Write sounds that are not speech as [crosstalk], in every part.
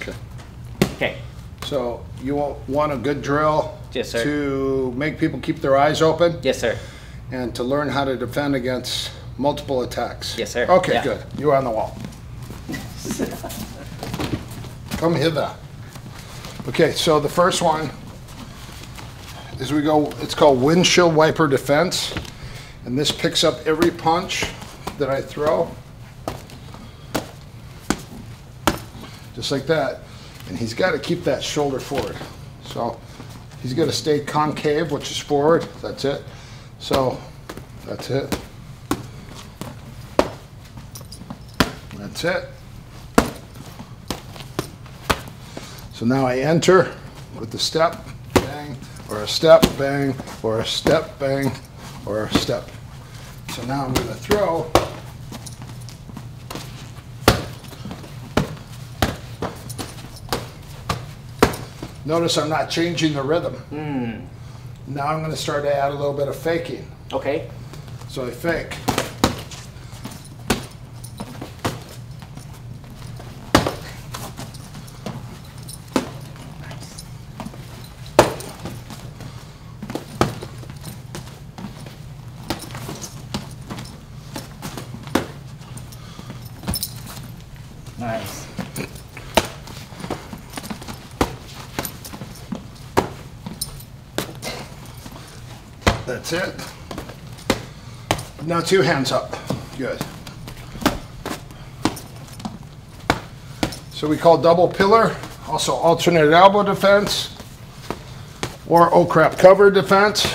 Okay. Okay. So you wa- want a good drill Yes, sir. to make people keep their eyes open Yes, sir. and to learn how to defend against multiple attacks. Yes, sir. Okay, Yeah. good. You're on the wall. Come hither. Okay, so the first one is we go, it's called windshield wiper defense. And this picks up every punch that I throw. Just like that. And he's got to keep that shoulder forward. So he's got to stay concave, which is forward. That's it. So that's it. That's it. So now I enter with the step, bang, or a step, bang, or a step, bang, or a step. So now I'm going to throw. Notice I'm not changing the rhythm. Hmm. Now I'm going to start to add a little bit of faking. Okay. So I fake. Nice. That's it. Now two hands up. Good. So we call double pillar, also alternate elbow defense, or oh crap cover defense.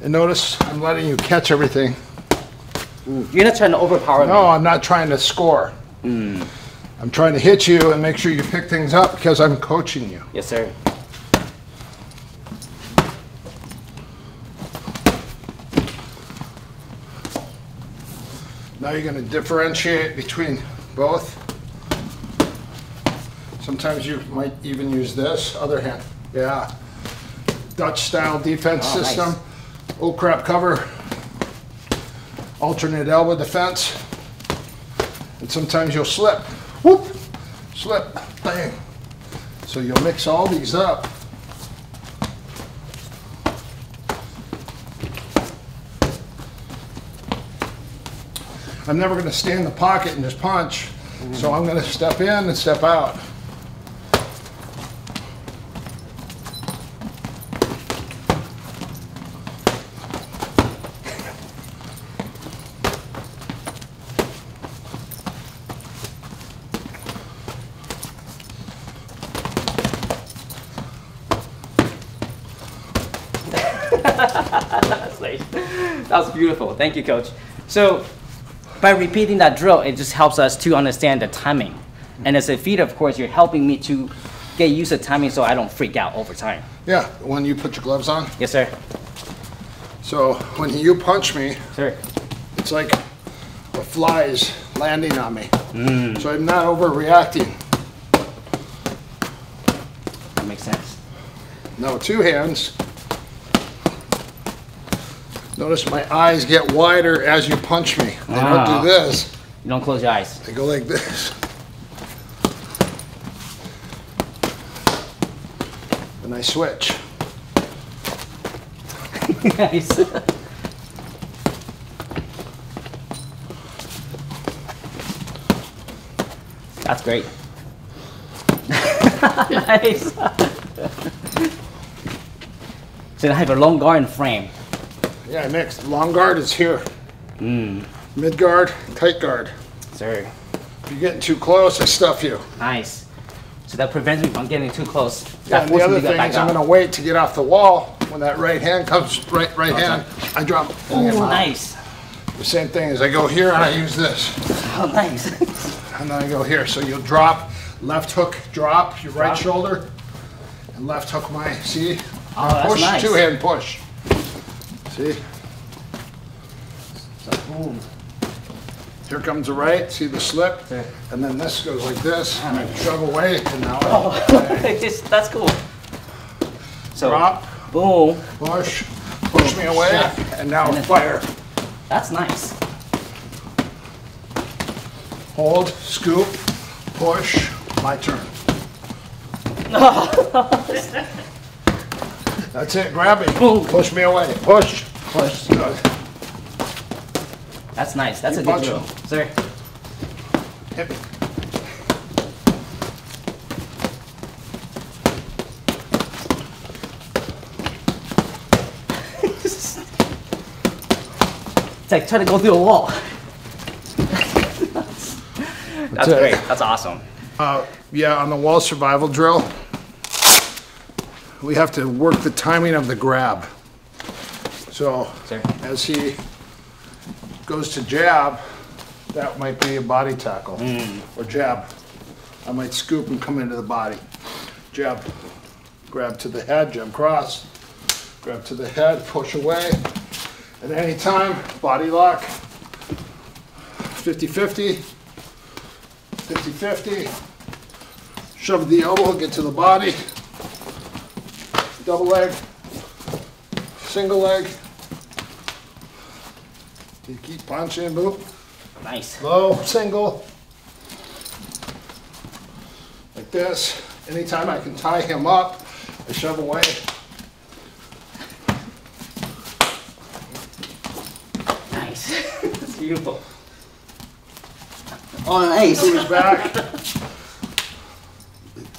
And notice I'm letting you catch everything. You're not trying to overpower No, me. I'm not trying to score. Hmm. I'm trying to hit you and make sure you pick things up because I'm coaching you. Yes, sir. Now you're going to differentiate between both. Sometimes you might even use this other hand. Yeah. Dutch style defense Oh, nice. system. Oh crap cover. Alternate elbow defense. And sometimes you'll slip. Whoop. Slip. Bang. So you'll mix all these up. I'm never going to stay in the pocket and just punch. So I'm going to step in and step out. [laughs] That's nice. That was beautiful. Thank you, coach. So, by repeating that drill, it just helps us to understand the timing. And as a feeder, of course, you're helping me to get used to timing so I don't freak out over time. Yeah, when you put your gloves on. Yes, sir. So when you punch me, Sir. it's like a fly's landing on me. Mm. So I'm not overreacting. That makes sense. Now two hands. Notice my eyes get wider as you punch me. I Ah. don't do this. You don't close your eyes. They go like this. And I switch. nice. [laughs] That's great. [laughs] nice. so I have a long guard and frame. Yeah, next. Long guard is here. Hmm. Mid guard, tight guard. Sir. If you're getting too close, I stuff you. Nice. So that prevents me from getting too close. Yeah, and the other thing is I'm gonna wait to get off the wall. When that right hand comes, right right hand, I drop. Ooh, nice. The same thing is I go here and I use this. [laughs] Oh, nice. [laughs] And then I go here. So you'll drop, left hook, drop your right shoulder, and left hook my, see? Oh, that's push, nice. two hand push. See? Boom. Here comes the right, see the slip? Sure. And then this goes like this, and I shove away, and now Oh, just, [laughs] that's cool. So, Drop. boom. push, push me away, Shot. and now And fire. That's nice. Hold, scoop, push, my turn. [laughs] [laughs] That's it, grab me, Boom. push me away, push. Push. Good. That's nice. That's You a good drill. him. Sir. Hit me. It's like trying to go through a wall. That's it. great. That's awesome. Uh, yeah, on the wall survival drill, we have to work the timing of the grab. So, Sir. as he goes to jab, that might be a body tackle. Hmm. Or jab. I might scoop and come into the body. Jab, grab to the head, jab cross, grab to the head, push away. At any time, body lock, 50-50, 50-50. Shove the elbow, get to the body. Double leg, single leg. You keep punching, boop. Nice. Low, single. Like this. Anytime I can tie him up, I shove away. Nice. [laughs] That's beautiful. Oh, nice. Pull his back.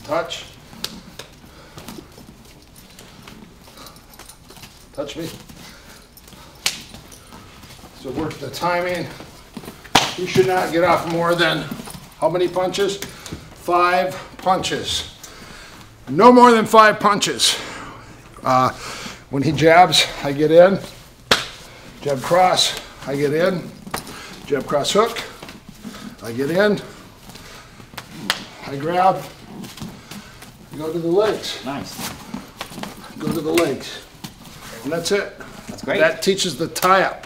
Touch. Touch me. So work the timing. You should not get off more than, how many punches? Five punches. No more than five punches. Uh, When he jabs, I get in. Jab cross, I get in. Jab cross hook, I get in. I grab. Go to the legs. Nice. Go to the legs. And that's it. That's great. That teaches the tie up.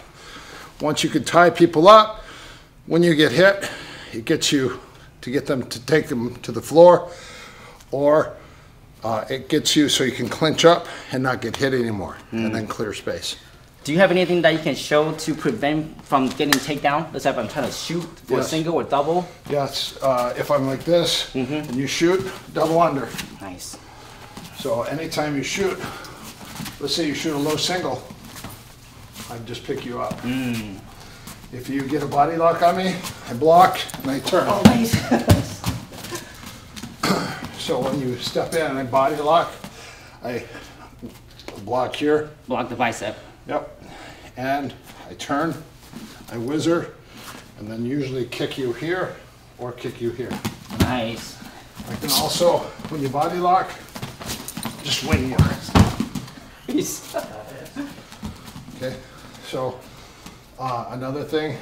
Once you can tie people up, when you get hit, it gets you to get them to take them to the floor, or uh, it gets you so you can clinch up and not get hit anymore, and then clear space. Do you have anything that you can show to prevent from getting takedown? Let's say if I'm trying to shoot for a single or double. Yes, uh, if I'm like this and you shoot, double under. Nice. So anytime you shoot, let's say you shoot a low single, I just pick you up. Hmm. If you get a body lock on me, I block and I turn. Oh, nice. [coughs] So when you step in and I body lock, I block here, Block the bicep. yep, and I turn, I whizzer, and then usually kick you here or kick you here. Nice. I can also, when you body lock, just wing you. Peace. Okay, so, uh, another thing,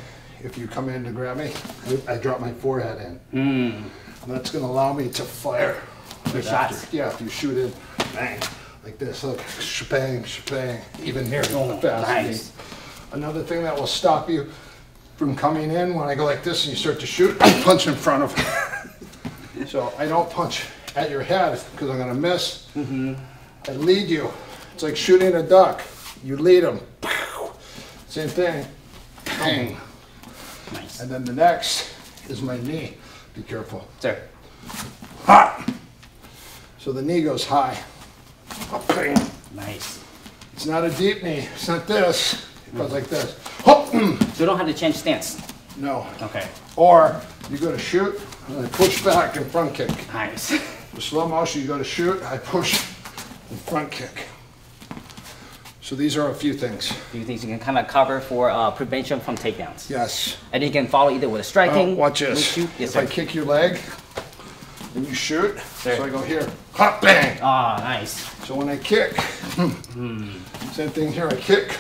if you come in to grab me, I, I drop my forehead in. And that's gonna allow me to fire. Good Like after- shots. Yeah, if you shoot in, bang, like this, look, shebang, shebang, even here, Oh, fast. nice. Another thing that will stop you from coming in, when I go like this and you start to shoot, I punch in front of you. [laughs] So I don't punch at your head, because I'm gonna miss. I lead you. It's like shooting a duck. You lead them. Same thing. Bang. Nice. And then the next is my knee. Be careful. There. Ha! So the knee goes high. Bang. Nice. It's not a deep knee. It's not this. It goes like this. Hop! Mm. So you don't have to change stance. No. Okay. Or you go to shoot and I push back and front kick. Nice. The slow motion, you go to shoot, I push and front kick. So these are a few things. Do you think you can kind of cover for uh, prevention from takedowns? Yes. And you can follow either with a striking. Oh, watch this. Yes, if sir. I kick your leg and you shoot, Sir. so I go here, hop, bang. Ah, nice. So when I kick, same thing here, I kick.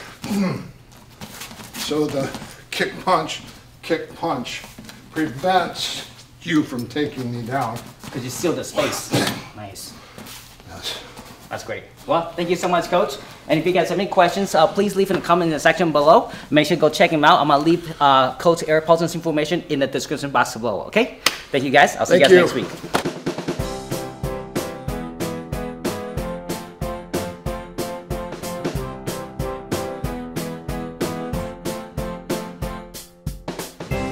So the kick punch, kick punch prevents you from taking me down. Because you seal the space. nice. Yes. That's great. Well, thank you so much, Coach. And if you guys have any questions, uh, please leave in the comment section below. Make sure to go check him out. I'm gonna leave uh, Coach Erik Paulson's information in the description box below. Okay? Thank you guys. I'll see Thank you guys you. next week.